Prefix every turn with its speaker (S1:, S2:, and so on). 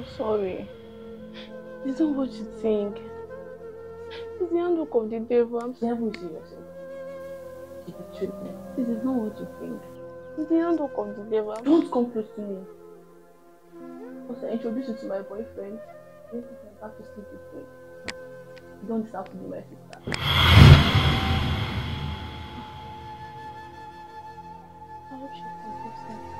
S1: I'm sorry. This is not what you think. It's the handbook of the devil. I'm
S2: devil is yourself. Keep it.
S1: This is not what you think. It's the handbook of the devil.
S2: Don't come close to me. Because I introduced you to my boyfriend. This my back to sleep with me. Don't deserve to be my sister. I hope she can